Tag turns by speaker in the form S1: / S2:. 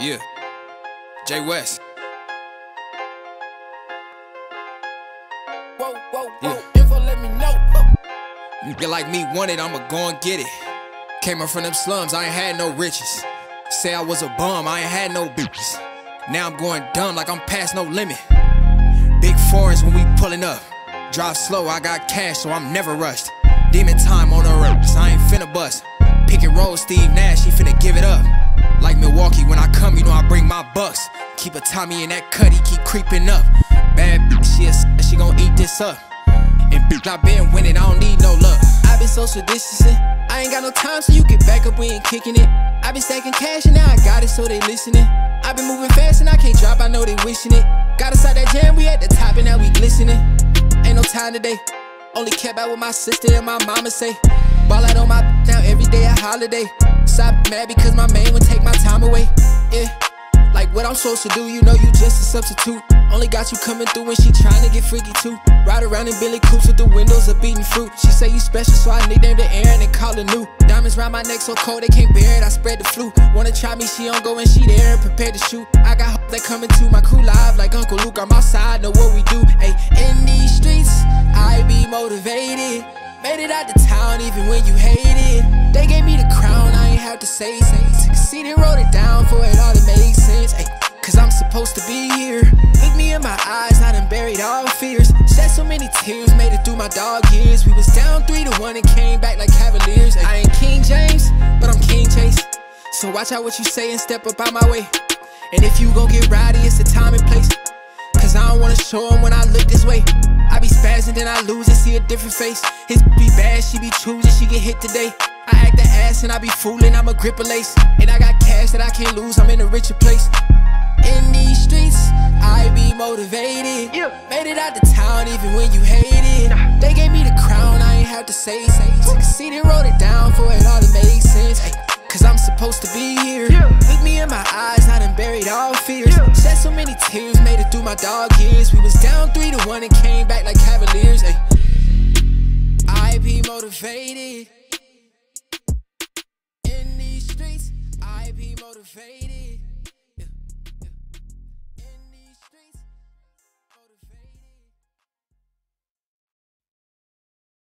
S1: Yeah. Jay West.
S2: Whoa, whoa,
S1: Yeah.
S2: whoa. Info, let me know.
S1: Nigga like me want it, I'ma go and get it. Came up from them slums, I ain't had no riches. Say I was a bum, I ain't had no bitches. Now I'm going dumb like I'm past no limit. Big foreigns when we pulling up. Drive slow, I got cash, so I'm never rushed. Demon time on the ropes, I ain't finna bust. Pick and roll, Steve Nash, he finna give it Milwaukee, when I come, you know I bring my bucks. Keep a Tommy in that cutty, keep creeping up. Bad bitch, she a she gon' eat this up. And bitch, I been winning, I don't need no luck.
S2: i been social distancing. I ain't got no time, so you get back up, we ain't kicking it. i been stacking cash and now I got it, so they listening. i been moving fast and I can't drop, I know they wishing it. Got out that jam, we at the top and now we glistening. Ain't no time today. Only kept out with my sister and my mama say. Ball out on my now every day a holiday. Stop mad because my man would take my time away. Yeah. Like what I'm supposed to do, you know you just a substitute. Only got you coming through when she trying to get freaky too. Ride around in Billy Coops with the windows of beating fruit. She say you special, so I nicknamed her Aaron and call her new. Diamonds round my neck so cold they can't bear it. I spread the flu. Wanna try me, she don't go and she there and prepared to shoot. I got hope that coming to my crew live like Uncle Luke. I'm outside, know what we do. Hey, in these streets, I be motivated. Made it out the town even when you hated. They gave me the crown, I ain't have to say and wrote it down for it all to make sense. Ay, Cause I'm supposed to be here. Look me in my eyes, I done buried all fears. Shed so many tears, made it through my dog years. We was down three to one and came back like Cavaliers. Ay, I ain't King James, but I'm King Chase. So watch out what you say and step up out my way. And if you gon' get rowdy, it's the time and place. Cause I don't wanna show 'em when I look this way. I be spazzing, then I lose and see a different face. His be bad, she be choosing, she get hit today. I act the ass and I be fooling, I'm a gripper lace. And I got cash that I can't lose, I'm in a richer place. In these streets, I be motivated. Yeah. Made it out the town even when you hated. They gave me the crown, I ain't have to say. say. Took a seat and wrote it down for it all to make sense. Ay, Cause I'm supposed to be here. Yeah. Look me in my eyes, I done buried all fears. Shed so many tears, made it through my dog years. We was down three to one and came back like Cavaliers. Ay. I be motivated. In